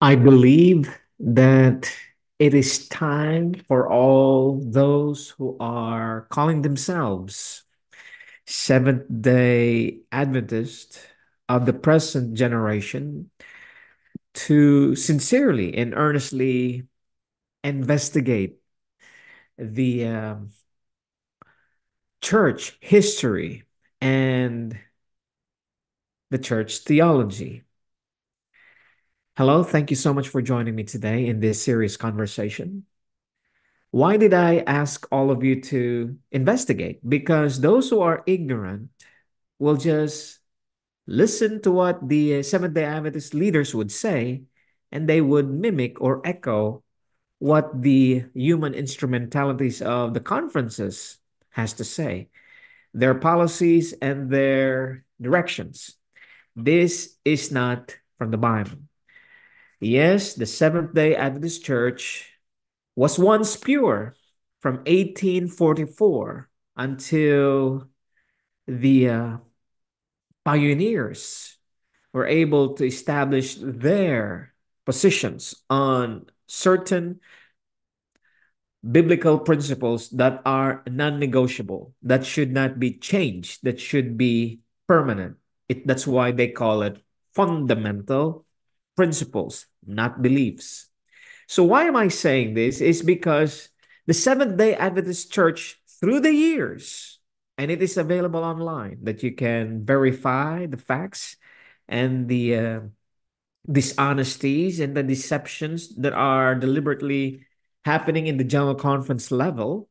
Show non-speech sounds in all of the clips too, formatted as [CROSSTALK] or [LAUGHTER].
I believe that it is time for all those who are calling themselves Seventh day Adventist of the present generation to sincerely and earnestly investigate the um, church history and the church theology. Hello, thank you so much for joining me today in this serious conversation. Why did I ask all of you to investigate? Because those who are ignorant will just listen to what the Seventh day Adventist leaders would say, and they would mimic or echo what the human instrumentalities of the conferences has to say, their policies and their directions. This is not from the Bible. Yes, the Seventh day Adventist Church was once pure from 1844 until the uh, pioneers were able to establish their positions on certain biblical principles that are non-negotiable that should not be changed that should be permanent. It, that's why they call it fundamental principles not beliefs so why am i saying this is because the seventh day adventist church through the years and it is available online that you can verify the facts and the uh, dishonesties and the deceptions that are deliberately happening in the general conference level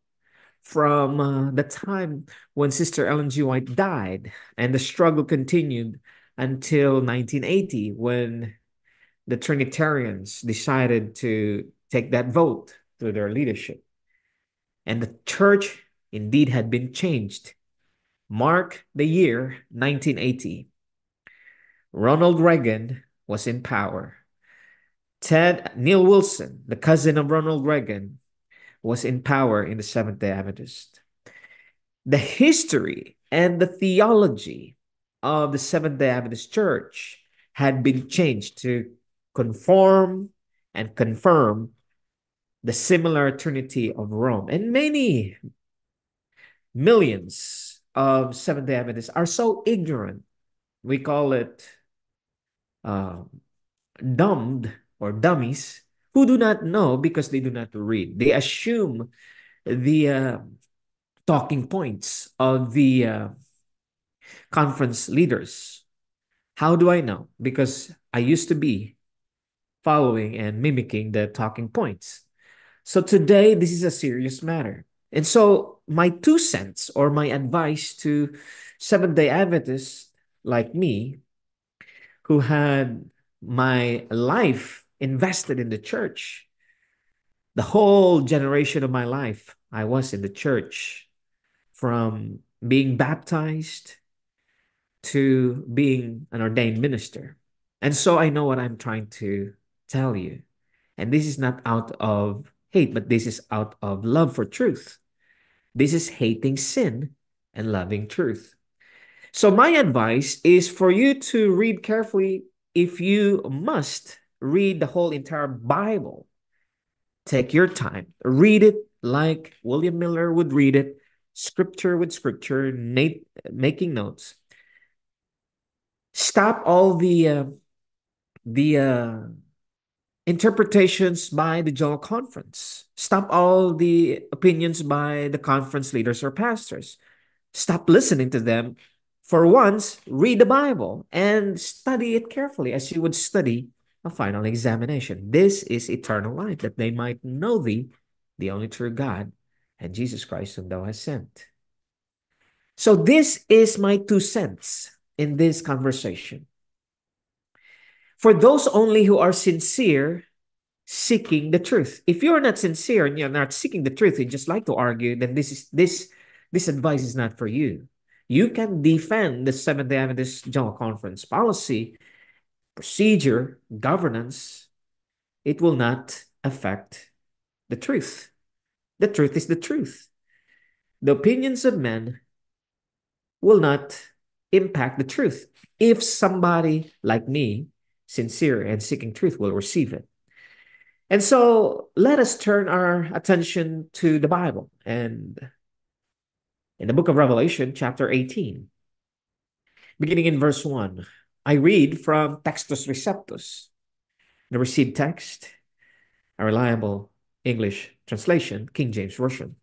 from uh, the time when Sister Ellen G. White died, and the struggle continued until 1980 when the Trinitarians decided to take that vote through their leadership. And the church indeed had been changed. Mark the year 1980. Ronald Reagan was in power. Ted Neil Wilson, the cousin of Ronald Reagan, was in power in the Seventh day Adventist. The history and the theology of the Seventh day Adventist Church had been changed to conform and confirm the similar Trinity of Rome. And many millions of Seventh day Adventists are so ignorant. We call it uh, dumbed or dummies who do not know because they do not read. They assume the uh, talking points of the uh, conference leaders. How do I know? Because I used to be following and mimicking the talking points. So today, this is a serious matter. And so, my two cents or my advice to Seventh day Adventists like me, who had my life invested in the church. The whole generation of my life, I was in the church from being baptized to being an ordained minister. And so I know what I'm trying to tell you. And this is not out of hate, but this is out of love for truth. This is hating sin and loving truth. So, my advice is for you to read carefully if you must read the whole entire Bible, take your time, read it like William Miller would read it, scripture with scripture, Nate, making notes. Stop all the uh, the uh, interpretations by the general conference. Stop all the opinions by the conference leaders or pastors. Stop listening to them. For once, read the Bible and study it carefully as you would study a final examination. This is eternal life, that they might know thee, the only true God, and Jesus Christ, whom thou hast sent. So, this is my two cents in this conversation. For those only who are sincere, seeking the truth. If you're not sincere and you're not seeking the truth, you just like to argue, then this is this this advice is not for you. You can defend the Seventh day Adventist General Conference policy procedure, governance, it will not affect the truth. The truth is the truth. The opinions of men will not impact the truth. If somebody like me sincere and seeking truth will receive it. And so let us turn our attention to the Bible and in the book of Revelation, chapter 18, beginning in verse 1. I read from Textus Receptus, the received text, a reliable English translation, King James Version.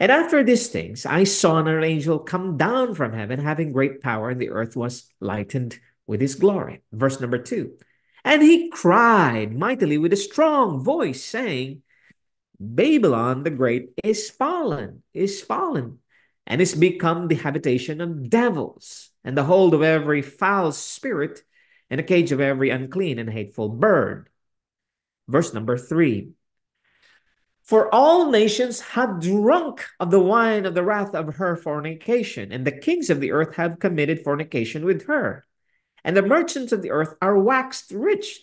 And after these things, I saw an angel come down from heaven, having great power, and the earth was lightened with his glory. Verse number two. And he cried mightily with a strong voice, saying, Babylon the Great is fallen, is fallen, and is become the habitation of devils, and the hold of every foul spirit, and a cage of every unclean and hateful bird. Verse number three. For all nations have drunk of the wine of the wrath of her fornication, and the kings of the earth have committed fornication with her. And the merchants of the earth are waxed rich,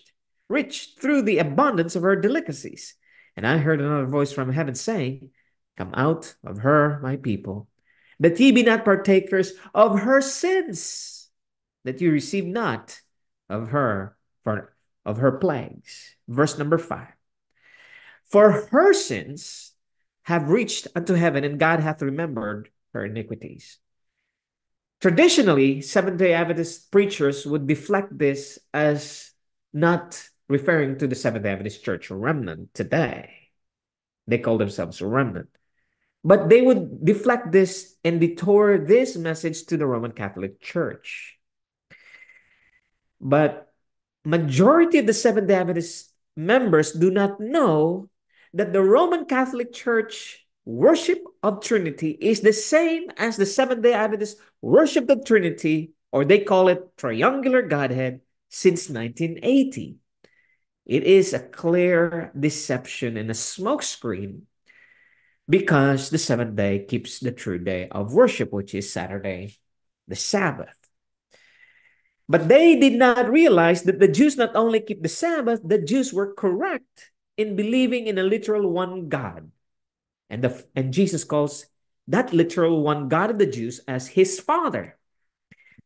rich through the abundance of her delicacies. And I heard another voice from heaven saying, Come out of her, my people, that ye be not partakers of her sins, that you receive not of her for of her plagues. Verse number five. For her sins have reached unto heaven, and God hath remembered her iniquities. Traditionally, Seventh day Adventist preachers would deflect this as not referring to the Seventh day Adventist Church remnant today. They call themselves a remnant. But they would deflect this and detour this message to the Roman Catholic Church. But majority of the Seventh day Adventist members do not know that the Roman Catholic Church worship of Trinity is the same as the Seventh day Adventist worship the Trinity, or they call it triangular Godhead, since 1980. It is a clear deception and a smokescreen because the seventh day keeps the true day of worship, which is Saturday, the Sabbath. But they did not realize that the Jews not only keep the Sabbath, the Jews were correct in believing in a literal one God. And, the, and Jesus calls that literal one God of the Jews as his father.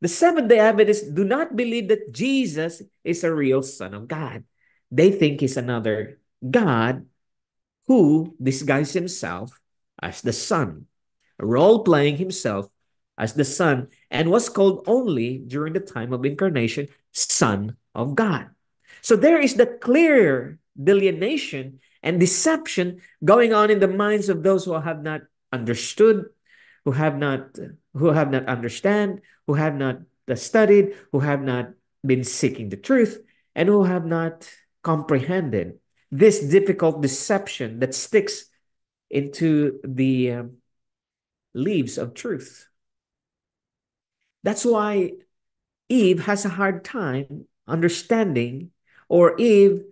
The Seventh day Adventists do not believe that Jesus is a real Son of God. They think he's another God who disguised himself as the Son, role playing himself as the Son, and was called only during the time of incarnation Son of God. So there is the clear delineation and deception going on in the minds of those who have not understood, who have not who have not understand, who have not studied, who have not been seeking the truth, and who have not comprehended this difficult deception that sticks into the um, leaves of truth. That's why Eve has a hard time understanding, or Eve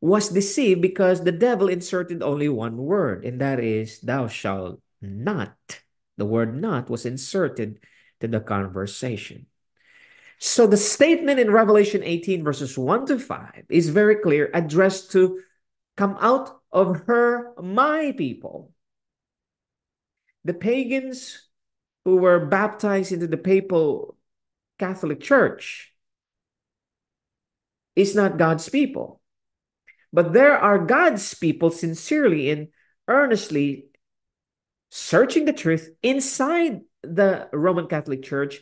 was deceived because the devil inserted only one word, and that is, Thou shalt not. The word not was inserted to the conversation. So the statement in Revelation 18, verses 1 to 5, is very clear, addressed to come out of her, my people. The pagans who were baptized into the papal Catholic Church is not God's people. But there are God's people sincerely and earnestly searching the truth inside the Roman Catholic Church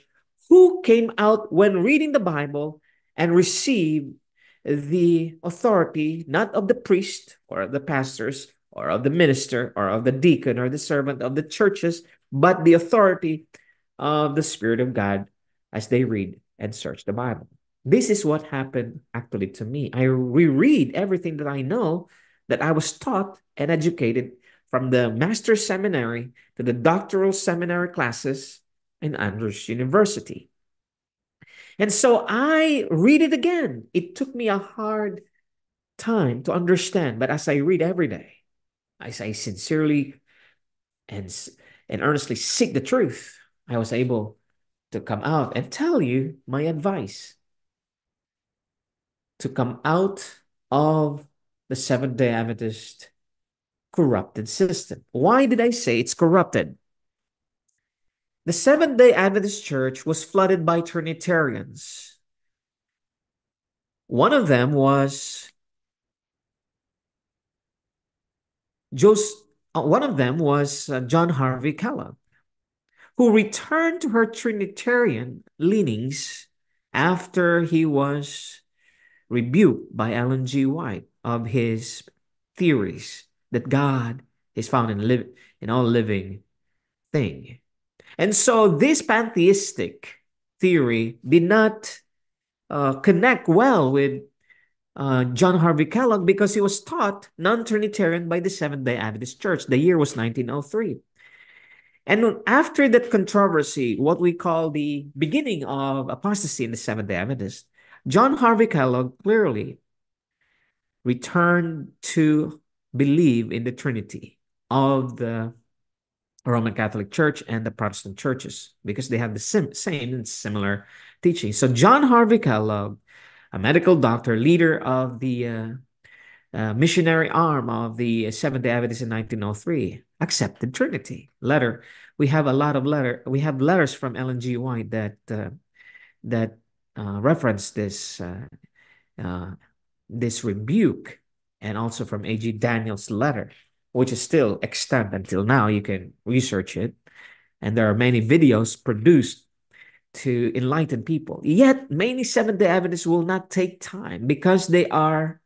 who came out when reading the Bible and received the authority not of the priest or of the pastors or of the minister or of the deacon or the servant of the churches, but the authority of the Spirit of God as they read and search the Bible. This is what happened actually to me. I reread everything that I know that I was taught and educated from the master seminary to the doctoral seminary classes in Andrews University. And so I read it again. It took me a hard time to understand, but as I read every day, as I sincerely and, and earnestly seek the truth, I was able to come out and tell you my advice to come out of the Seventh day Adventist corrupted system. Why did I say it's corrupted? The Seventh day Adventist Church was flooded by Trinitarians. One of them was Joseph, uh, one of them was uh, John Harvey Kellogg, who returned to her Trinitarian leanings after he was rebuked by Ellen G. White of his theories that God is found in, live, in all living thing. And so this pantheistic theory did not uh, connect well with uh, John Harvey Kellogg because he was taught non-Trinitarian by the Seventh-day Adventist Church. The year was 1903. And after that controversy, what we call the beginning of apostasy in the Seventh-day Adventist, John Harvey Kellogg clearly returned to believe in the Trinity of the Roman Catholic Church and the Protestant churches because they have the same, same and similar teaching. So John Harvey Kellogg, a medical doctor, leader of the uh, uh, missionary arm of the Seventh-day Adventists in 1903, accepted Trinity. Letter. We have a lot of letter. We have letters from Ellen G. White that uh, that uh, reference this uh, uh, this rebuke, and also from A.G. Daniells' letter which is still extant until now. You can research it. And there are many videos produced to enlighten people. Yet many Seventh-day Adventists will not take time because they are,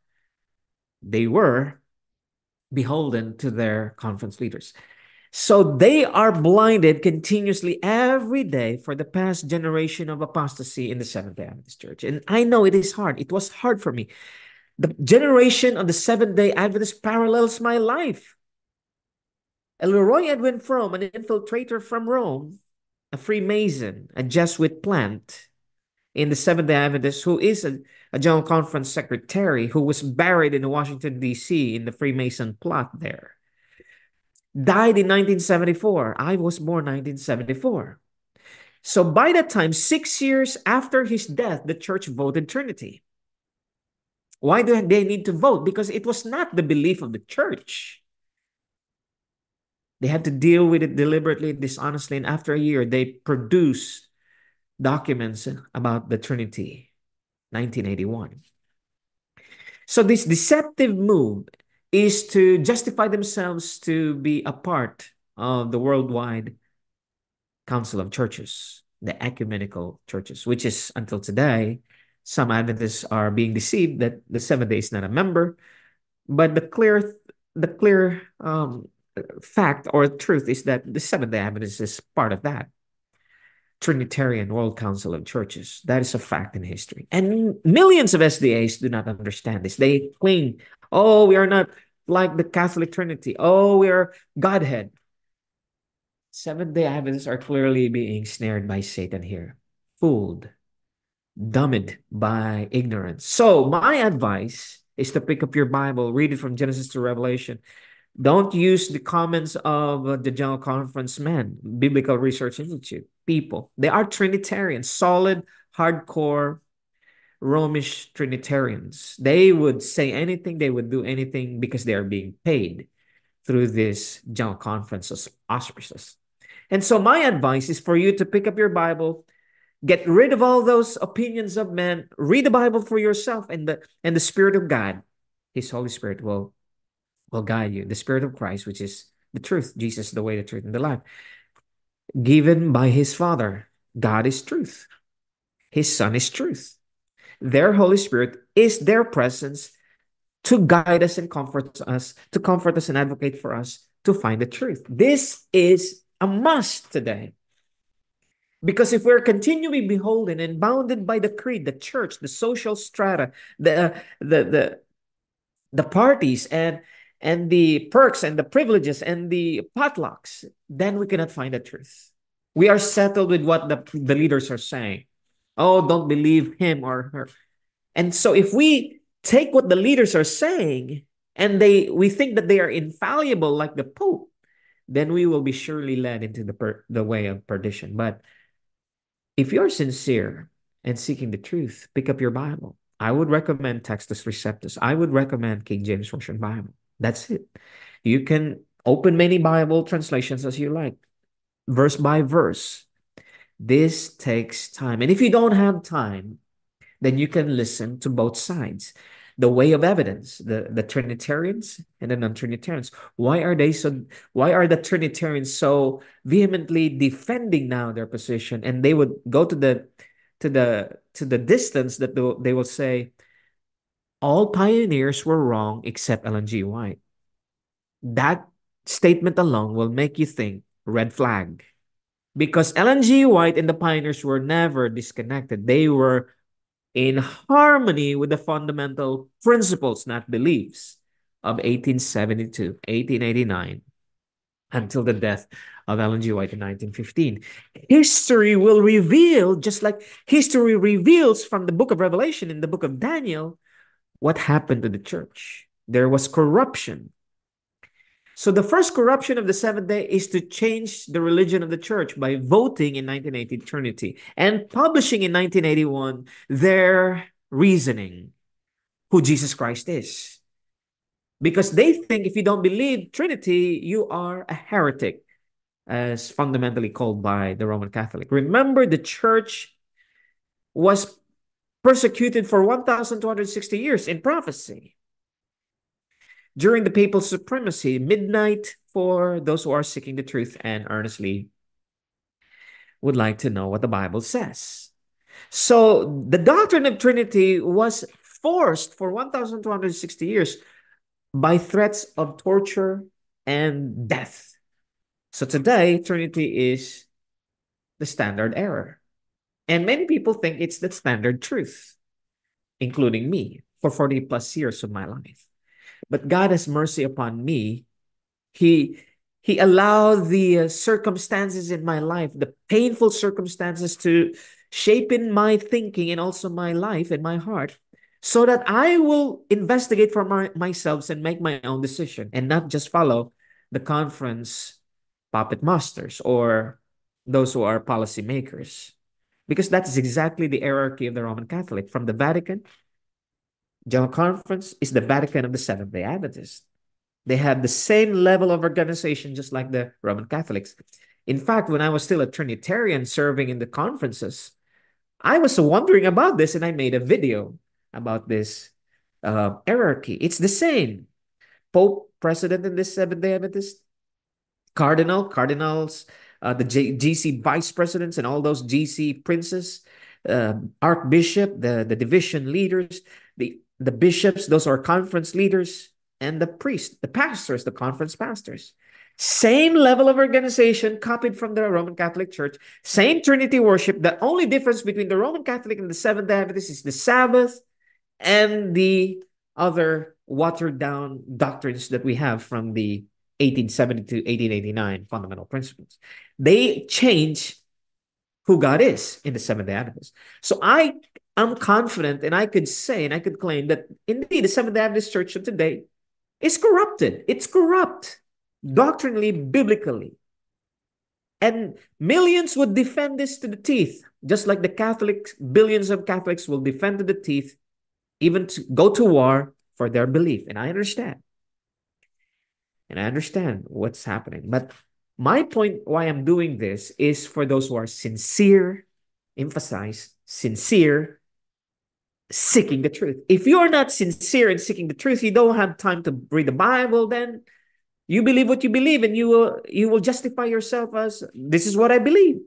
they were beholden to their conference leaders. So they are blinded continuously every day for the past generation of apostasy in the Seventh-day Adventist Church. And I know it is hard. It was hard for me. The generation of the Seventh-day Adventist parallels my life. Leroy Edwin Froom, an infiltrator from Rome, a Freemason, a Jesuit plant in the Seventh-day Adventist, who is a, a General Conference secretary who was buried in Washington, D.C. in the Freemason plot there. Died in 1974. I was born 1974. So by that time, six years after his death, the church voted Trinity. Why do they need to vote? Because it was not the belief of the church. They had to deal with it deliberately, dishonestly, and after a year, they produced documents about the Trinity, 1981. So this deceptive move is to justify themselves to be a part of the worldwide council of churches, the ecumenical churches, which is until today, some Adventists are being deceived that the Seventh Day is not a member, but the clear, the clear um, fact or truth is that the Seventh day Adventist is part of that. Trinitarian World Council of Churches. That is a fact in history. And millions of SDAs do not understand this. They claim, oh, we are not like the Catholic Trinity. Oh, we are Godhead. Seventh day Adventists are clearly being snared by Satan here, fooled, dumbed by ignorance. So, my advice is to pick up your Bible, read it from Genesis to Revelation, don't use the comments of the General Conference men, Biblical Research Institute, people. They are Trinitarians, solid, hardcore Romish Trinitarians. They would say anything, they would do anything because they are being paid through this General Conference auspices. And so my advice is for you to pick up your Bible, get rid of all those opinions of men, read the Bible for yourself, and the and the Spirit of God, His Holy Spirit will will guide you. The Spirit of Christ, which is the truth, Jesus, the way, the truth, and the life, given by his Father. God is truth. His Son is truth. Their Holy Spirit is their presence to guide us and comfort us, to comfort us and advocate for us to find the truth. This is a must today. Because if we're continually beholden and bounded by the creed, the church, the social strata, the the the the parties and and the perks and the privileges and the potlucks, then we cannot find the truth. We are settled with what the, the leaders are saying. Oh, don't believe him or her. And so if we take what the leaders are saying and they we think that they are infallible like the Pope, then we will be surely led into the per, the way of perdition. But if you're sincere and seeking the truth, pick up your Bible. I would recommend Textus Receptus. I would recommend King James Version Bible. That's it. You can open many Bible translations as you like, verse by verse. This takes time. And if you don't have time, then you can listen to both sides. The way of evidence, the, the Trinitarians and the non-Trinitarians. Why are they so why are the Trinitarians so vehemently defending now their position? And they would go to the to the to the distance that they will say all pioneers were wrong except Ellen G. White. That statement alone will make you think red flag. Because Ellen G. White and the pioneers were never disconnected. They were in harmony with the fundamental principles, not beliefs, of 1872, 1889, until the death of Ellen G. White in 1915. History will reveal, just like history reveals from the book of Revelation in the book of Daniel, what happened to the church. There was corruption. So the first corruption of the seventh day is to change the religion of the church by voting in 1980 Trinity and publishing in 1981 their reasoning who Jesus Christ is. Because they think if you don't believe Trinity, you are a heretic, as fundamentally called by the Roman Catholic. Remember, the church was persecuted for 1,260 years in prophecy during the papal supremacy, midnight for those who are seeking the truth and earnestly would like to know what the Bible says. So the doctrine of Trinity was forced for 1,260 years by threats of torture and death. So today, Trinity is the standard error. And many people think it's the standard truth, including me, for 40 plus years of my life. But God has mercy upon me. He he allowed the uh, circumstances in my life, the painful circumstances to shape in my thinking and also my life and my heart so that I will investigate for my, myself and make my own decision and not just follow the conference puppet masters or those who are policymakers. Because that is exactly the hierarchy of the Roman Catholic from the Vatican General Conference is the Vatican of the Seventh day Adventists. They have the same level of organization just like the Roman Catholics. In fact, when I was still a Trinitarian serving in the conferences, I was wondering about this and I made a video about this uh, hierarchy. It's the same. Pope, president in this Seventh day Adventist, cardinal, cardinals, uh, the GC vice presidents, and all those GC princes, uh, archbishop, the, the division leaders, the the bishops, those are conference leaders, and the priests, the pastors, the conference pastors. Same level of organization copied from the Roman Catholic Church, same Trinity worship. The only difference between the Roman Catholic and the Seventh day Adventist is the Sabbath and the other watered down doctrines that we have from the 1870 to 1889 fundamental principles. They change who God is in the Seventh day Adventist. So I I'm confident and I could say and I could claim that indeed the Seventh day Adventist Church of today is corrupted. It's corrupt doctrinally, biblically. And millions would defend this to the teeth, just like the Catholics, billions of Catholics will defend to the teeth, even to go to war for their belief. And I understand. And I understand what's happening. But my point why I'm doing this is for those who are sincere, emphasize sincere seeking the truth. If you're not sincere in seeking the truth, you don't have time to read the Bible, then you believe what you believe and you will you will justify yourself as this is what I believe.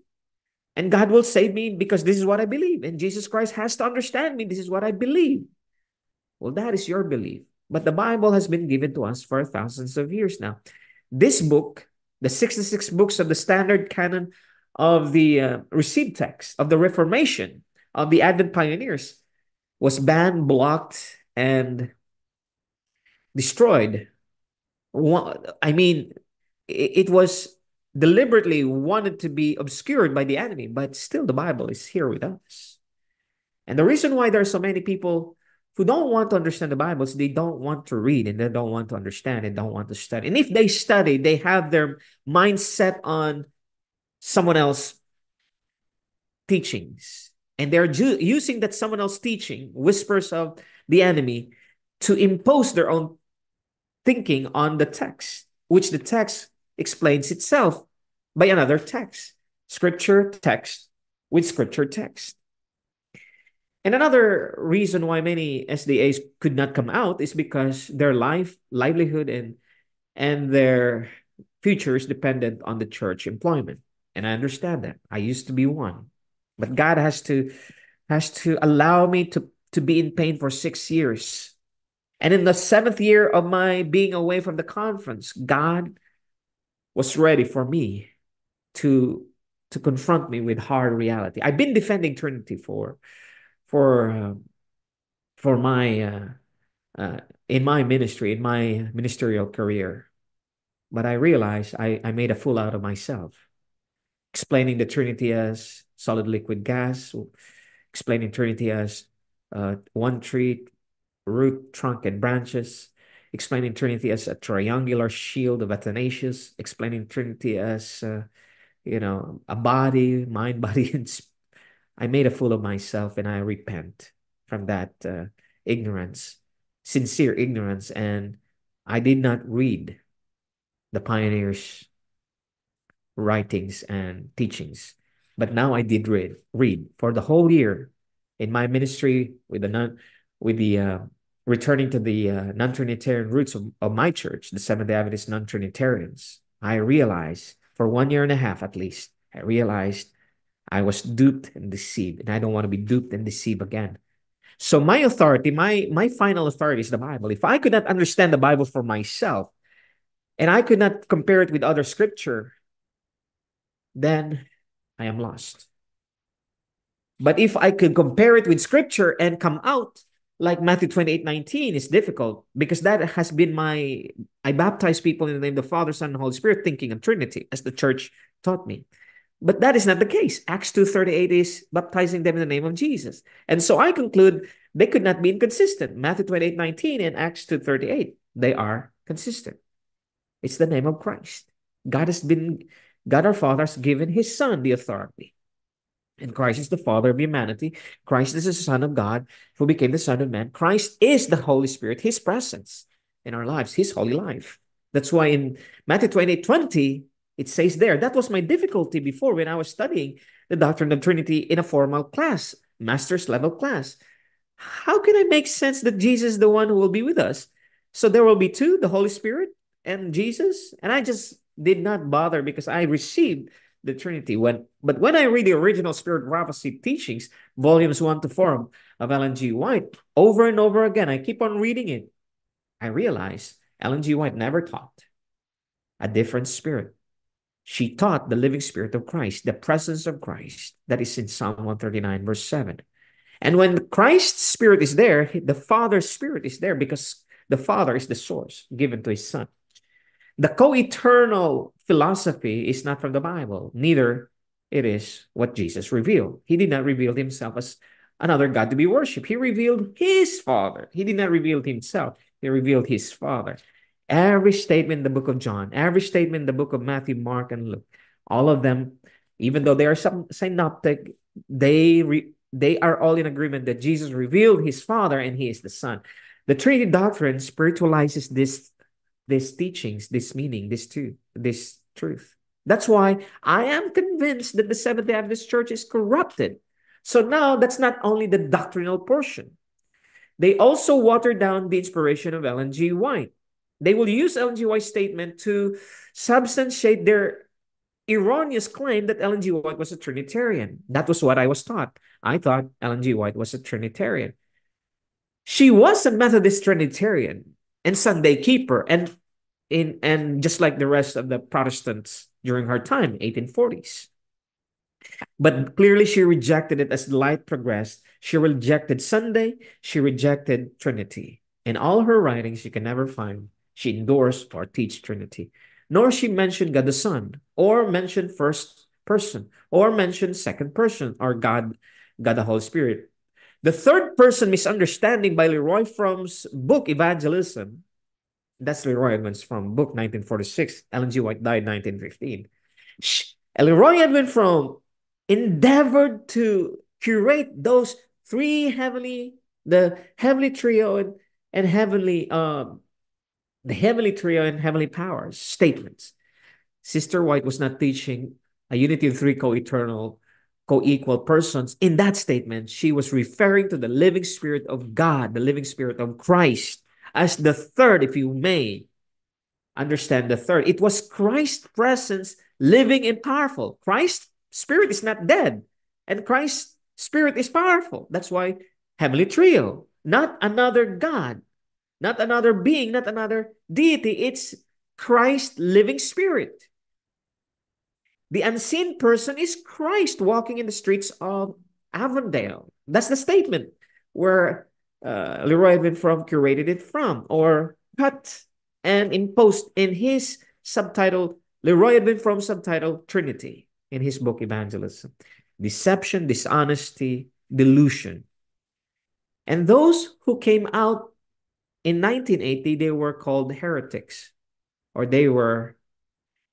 And God will save me because this is what I believe. And Jesus Christ has to understand me. This is what I believe. Well, that is your belief. But the Bible has been given to us for thousands of years now. This book, the 66 books of the standard canon of the uh, received text of the Reformation, of the Advent pioneers, was banned, blocked, and destroyed. I mean, it was deliberately wanted to be obscured by the enemy, but still the Bible is here with us. And the reason why there are so many people who don't want to understand the Bible is they don't want to read and they don't want to understand and don't want to study. And if they study, they have their mindset on someone else teachings and they're ju- using that someone else teaching whispers of the enemy to impose their own thinking on the text which the text explains itself by another text scripture text with scripture text And another reason why many SDAs could not come out is because their life, livelihood, and and their future is dependent on the church employment. And I understand that. I used to be one. But God has to has to allow me to, to be in pain for six years. And in the seventh year of my being away from the conference, God was ready for me to to confront me with hard reality. I've been defending Trinity for for uh, for my uh, uh, in my ministry, in my ministerial career, but I realized I, I made a fool out of myself, explaining the Trinity as solid, liquid, gas, explaining Trinity as uh, one tree, root, trunk, and branches, explaining Trinity as a triangular shield of Athanasius, explaining Trinity as uh, you know a body, mind, [LAUGHS] body, and spirit I made a fool of myself and I repent from that uh, ignorance, sincere ignorance. And I did not read the pioneers' writings and teachings. But now I did read, read for the whole year in my ministry with the non, with the uh, returning to the uh, non-Trinitarian roots of, of my church, the Seventh Day Adventist non-Trinitarians. I realized for one year and a half at least, I realized I was duped and deceived, and I don't want to be duped and deceived again. So my authority, my my final authority is the Bible. If I could not understand the Bible for myself, and I could not compare it with other scripture, then I am lost. But if I could compare it with scripture and come out like Matthew 28 19 is difficult because that has been my I baptize people in the name of the Father, Son, and Holy Spirit, thinking of Trinity, as the church taught me. But that is not the case. Acts 2.38 is baptizing them in the name of Jesus. And so I conclude they could not be inconsistent. Matthew 28, 19 and Acts 2.38, they are consistent. It's the name of Christ. God has been, God our Father has given his Son the authority. And Christ is the Father of humanity. Christ is the Son of God who became the Son of Man. Christ is the Holy Spirit, his presence in our lives, his holy life. That's why in Matthew 28, 20, it says there, that was my difficulty before when I was studying the doctrine of Trinity in a formal class, master's level class. How can I make sense that Jesus is the one who will be with us? So there will be two, the Holy Spirit and Jesus. And I just did not bother because I received the Trinity. When but when I read the original Spirit Prophecy teachings, volumes one to four of Ellen G. White, over and over again, I keep on reading it. I realize Ellen G. White never taught a different spirit. She taught the living spirit of Christ, the presence of Christ. That is in Psalm 139, verse 7. And when Christ's spirit is there, the Father's spirit is there because the Father is the source given to his Son. The co eternal philosophy is not from the Bible, neither it is what Jesus revealed. He did not reveal himself as another God to be worshipped. He revealed his Father. He did not reveal himself, he revealed his Father. Every statement in the book of John, every statement in the book of Matthew, Mark, and Luke, all of them, even though they are some synoptic, they re, they are all in agreement that Jesus revealed his Father and he is the Son. The Trinity doctrine spiritualizes this these teachings, this meaning, this truth, this truth. That's why I am convinced that the Seventh day Adventist Church is corrupted. So now that's not only the doctrinal portion. They also water down the inspiration of Ellen G. White. They will use Ellen G. White's statement to substantiate their erroneous claim that Ellen G. White was a Trinitarian. That was what I was taught. I thought Ellen G. White was a Trinitarian. She was a Methodist Trinitarian and Sunday keeper, and in and just like the rest of the Protestants during her time, 1840s. But clearly, she rejected it as the light progressed. She rejected Sunday. She rejected Trinity. In all her writings, you can never find she endorsed or teach Trinity. Nor she mentioned God the Son, or mentioned first person, or mentioned second person, or God, God the Holy Spirit. The third person misunderstanding by Leroy Froom's book Evangelism. That's Leroy Edwin Froom's book 1946. Ellen G. White died 1915. Leroy Edwin Froom endeavored to curate those three heavenly, the heavenly trio and, and heavenly um, the heavenly trio and heavenly powers statements. Sister White was not teaching a unity of three co-eternal co-equal persons. In that statement, she was referring to the living spirit of God, the living spirit of Christ, as the third, if you may understand the third. It was Christ's presence living and powerful. Christ's spirit is not dead, and Christ's spirit is powerful. That's why heavenly trio, not another God, not another being, not another deity. It's Christ living spirit. The unseen person is Christ walking in the streets of Avondale. That's the statement where uh, Leroy Edwin Froom curated it from or cut and imposed in his subtitle, Leroy Edwin Froom subtitle Trinity in his book Evangelism. Deception, dishonesty, delusion. And those who came out in 1980, they were called heretics or they were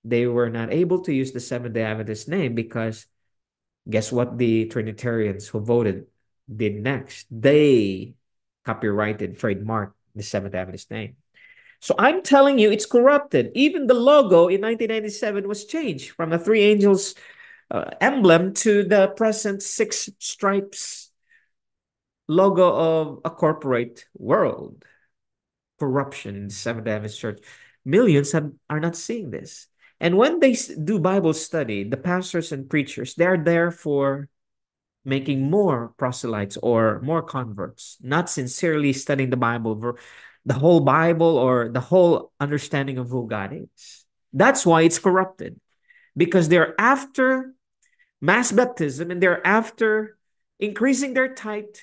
they were not able to use the Seventh-day Adventist name because guess what the Trinitarians who voted did next? They copyrighted, trademarked the Seventh-day Adventist name. So I'm telling you, it's corrupted. Even the logo in 1997 was changed from a three angels uh, emblem to the present six stripes logo of a corporate world. Corruption in the Seventh-day Adventist Church. Millions have, are not seeing this. And when they do Bible study, the pastors and preachers, they're there for making more proselytes or more converts, not sincerely studying the Bible, the whole Bible or the whole understanding of who God is. That's why it's corrupted because they're after mass baptism and they're after increasing their tithe.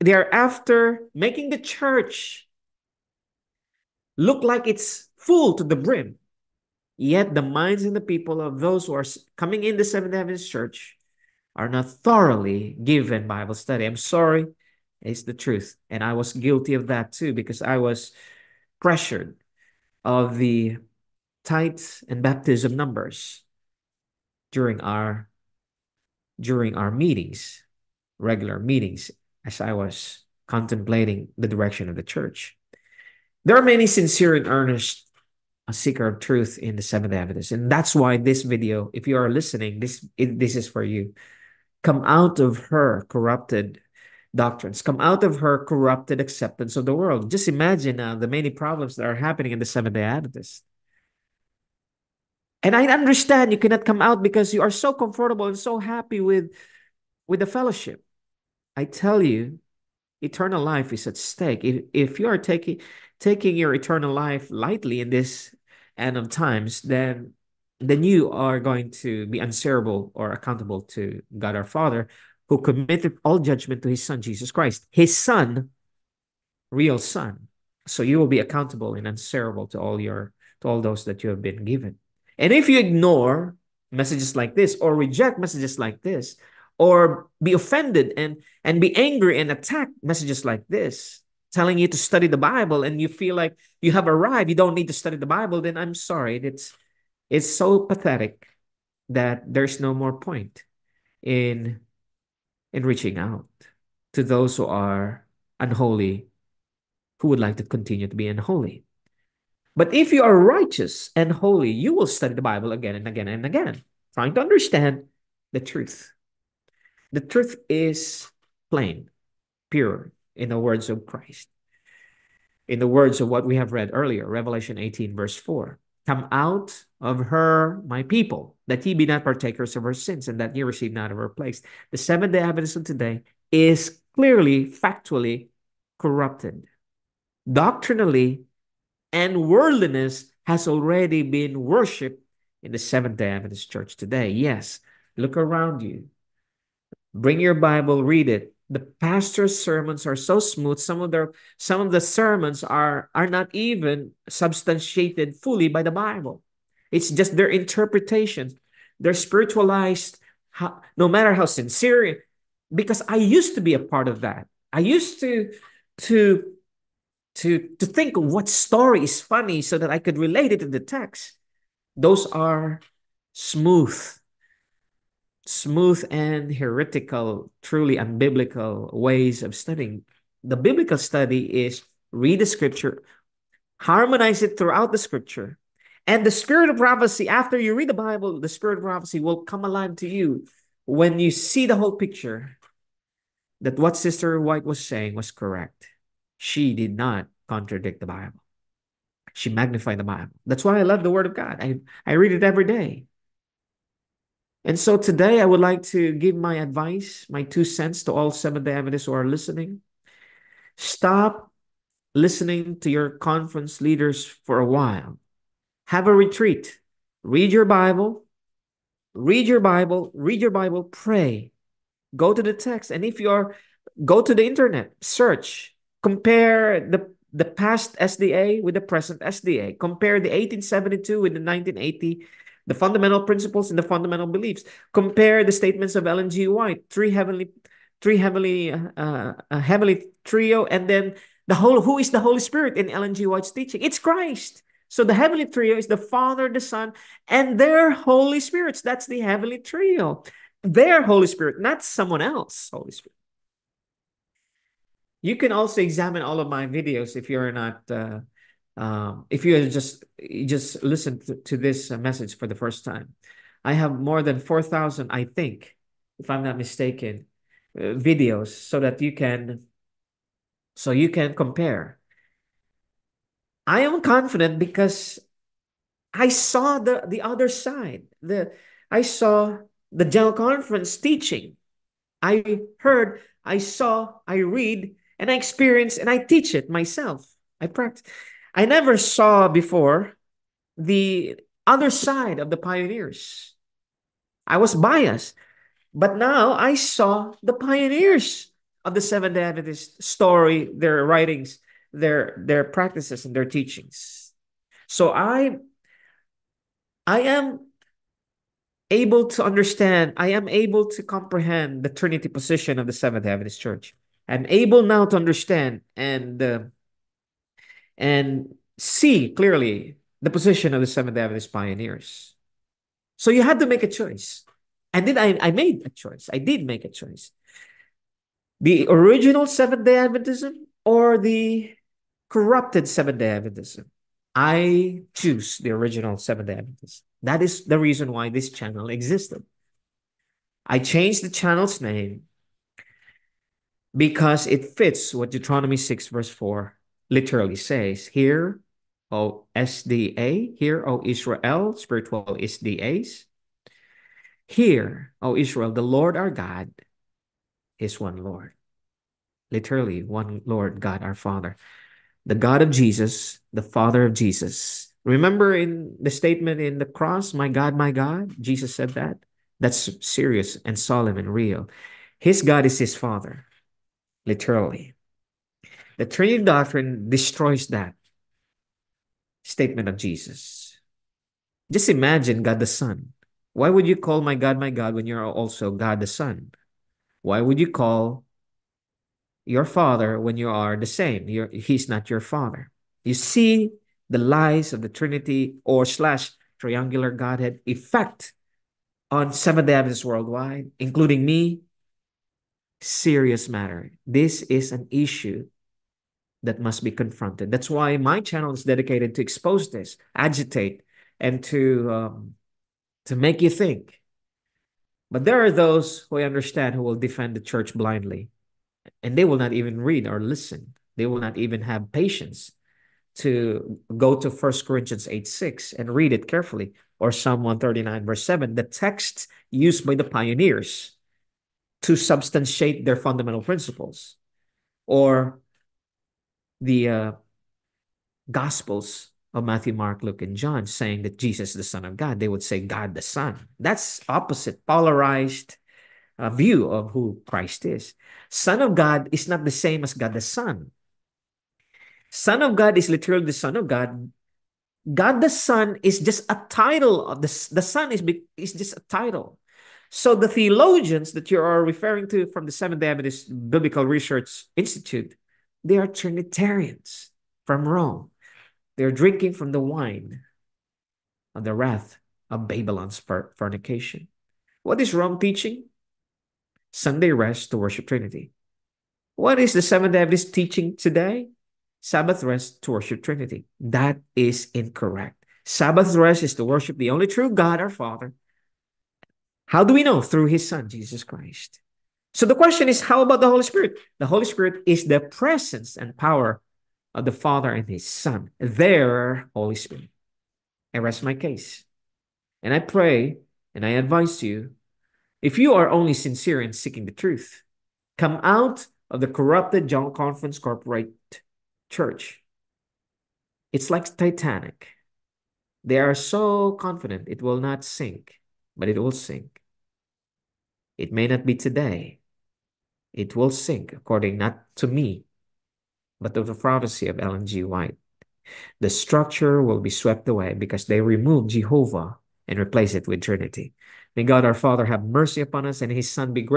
They're after making the church look like it's full to the brim Yet the minds and the people of those who are coming in the Seventh Adventist Church are not thoroughly given Bible study. I'm sorry, it's the truth. And I was guilty of that too because I was pressured of the tithes and baptism numbers during our during our meetings, regular meetings, as I was contemplating the direction of the church. There are many sincere and earnest a seeker of truth in the Seventh Adventist. And that's why this video, if you are listening, this it, this is for you. Come out of her corrupted doctrines. Come out of her corrupted acceptance of the world. Just imagine uh, the many problems that are happening in the Seventh-day Adventist. And I understand you cannot come out because you are so comfortable and so happy with, with the fellowship. I tell you, eternal life is at stake. If, if you are taking taking your eternal life lightly in this end of times, then then you are going to be answerable or accountable to God our Father, who committed all judgment to his son, Jesus Christ, his son, real son. So you will be accountable and answerable to all your to all those that you have been given. And if you ignore messages like this or reject messages like this, or be offended and and be angry and attack messages like this, telling you to study the Bible and you feel like you have arrived, you don't need to study the Bible, then I'm sorry. It's it's so pathetic that there's no more point in in reaching out to those who are unholy, who would like to continue to be unholy. But if you are righteous and holy, you will study the Bible again and again and again, trying to understand the truth. The truth is plain, pure, in the words of Christ. In the words of what we have read earlier, Revelation 18, verse 4 Come out of her, my people, that ye be not partakers of her sins, and that ye receive not of her plagues. The Seventh day Adventist today is clearly, factually corrupted. Doctrinally, and worldliness has already been worshipped in the Seventh day Adventist church today. Yes, look around you. Bring your Bible, read it, the pastor's sermons are so smooth. Some of their some of the sermons are are not even substantiated fully by the bible. It's just their interpretation they're spiritualized how, no matter how sincere because i used to be a part of that. I used to to to to think of what story is funny so that i could relate it to the text. Those are smooth smooth and heretical, truly unbiblical ways of studying. The biblical study is read the scripture, harmonize it throughout the scripture, and the spirit of prophecy, after you read the Bible, the spirit of prophecy will come alive to you when you see the whole picture, that what Sister White was saying was correct. She did not contradict the Bible. She magnified the Bible. That's why I love the Word of God. I, I read it every day. And so today I would like to give my advice, my two cents to all Seventh day Adventists who are listening. Stop listening to your conference leaders for a while. Have a retreat. Read your Bible. Read your Bible. Read your Bible. Pray. Go to the text. And if you're, go to the internet, search, compare the the past SDA with the present SDA. Compare the 1872 with the 1980, the fundamental principles and the fundamental beliefs. Compare the statements of Ellen G. White, three heavenly, three heavenly, uh, a heavenly trio, and then the whole. Who is the Holy Spirit in Ellen G. White's teaching? It's Christ. So the heavenly trio is the Father, the Son, and their Holy Spirits. That's the heavenly trio. Their Holy Spirit, not someone else. Holy Spirit. You can also examine all of my videos if you're not, uh, um, if you just you just listen to, to this message for the first time. I have more than 4,000, I think, if I'm not mistaken, uh, videos so that you can, so you can compare. I am confident because I saw the, the other side. The I saw the general conference teaching. I heard, I saw, I read, and I experience and I teach it myself. I practice. I never saw before the other side of the pioneers. I was biased, but now I saw the pioneers of the Seventh-day Adventist story, their writings, their their practices, and their teachings. So I I am able to understand, I am able to comprehend the Trinity position of the Seventh-day Adventist Church. I'm able now to understand and uh, and see clearly the position of the Seventh Adventist pioneers. So you had to make a choice. And then I, I made a choice. I did make a choice. The original Seventh day Adventism or the corrupted Seventh day Adventism. I choose the original Seventh day Adventism. That is the reason why this channel existed. I changed the channel's name because it fits what Deuteronomy 6, verse 4 literally says. Hear, O SDA, hear, O Israel, spiritual SDAs. Hear, O Israel, the Lord our God is one Lord. Literally, one Lord, God our Father. The God of Jesus, the Father of Jesus. Remember in the statement in the cross, my God, my God, Jesus said that. That's serious and solemn and real. His God is his Father literally. The Trinity doctrine destroys that statement of Jesus. Just imagine God the Son. Why would you call my God my God when you're also God the Son? Why would you call your father when you are the same? You're, he's not your father. You see the lies of the Trinity or slash triangular Godhead effect on Seventh-day Adventists worldwide, including me, serious matter. This is an issue that must be confronted. That's why my channel is dedicated to expose this, agitate, and to um, to make you think. But there are those who I understand who will defend the church blindly, and they will not even read or listen. They will not even have patience to go to First Corinthians 8 6 and read it carefully, or Psalm 139, verse 7, the text used by the pioneers to substantiate their fundamental principles or the uh, gospels of Matthew, Mark, Luke, and John saying that Jesus is the Son of God, they would say God the Son. That's opposite, polarized uh, view of who Christ is. Son of God is not the same as God the Son. Son of God is literally the Son of God. God the Son is just a title of the, the Son is, is just a title. So the theologians that you are referring to from the Seventh-day Adventist Biblical Research Institute, they are Trinitarians from Rome. They're drinking from the wine of the wrath of Babylon's fornication. What is Rome teaching? Sunday rest to worship Trinity. What is the Seventh-day Adventist teaching today? Sabbath rest to worship Trinity. That is incorrect. Sabbath rest is to worship the only true God, our Father, How do we know? Through his son, Jesus Christ. So the question is, how about the Holy Spirit? The Holy Spirit is the presence and power of the Father and his Son, their Holy Spirit. I rest my case. And I pray and I advise you if you are only sincere in seeking the truth, come out of the corrupted General Conference Corporate Church. It's like Titanic. They are so confident it will not sink, but it will sink. It may not be today. It will sink, according not to me, but to the prophecy of Ellen G. White. The structure will be swept away because they removed Jehovah and replace it with Trinity. May God our Father have mercy upon us and his Son be gracious